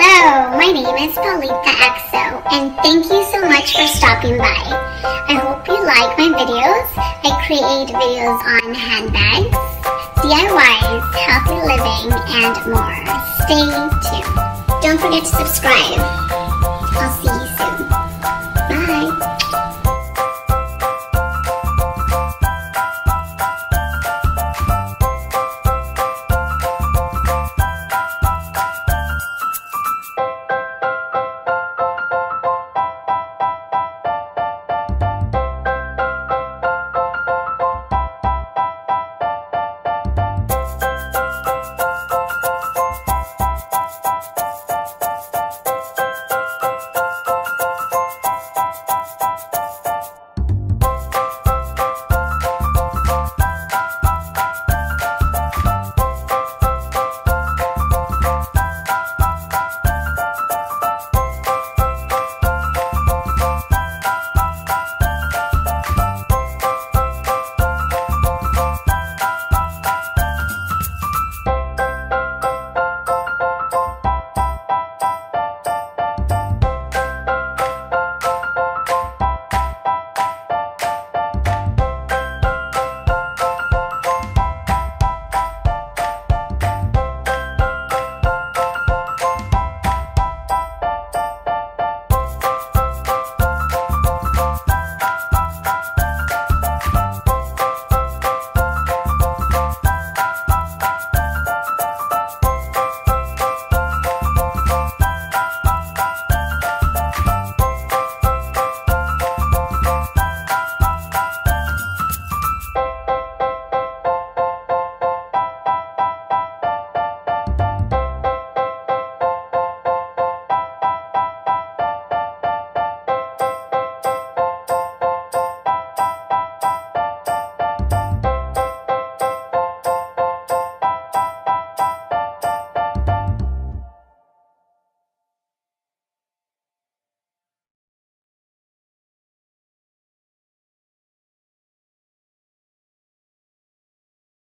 Hello, my name is PaulitaXO, and thank you so much for stopping by. I hope you like my videos. I create videos on handbags, DIYs, healthy living, and more. Stay tuned. Don't forget to subscribe.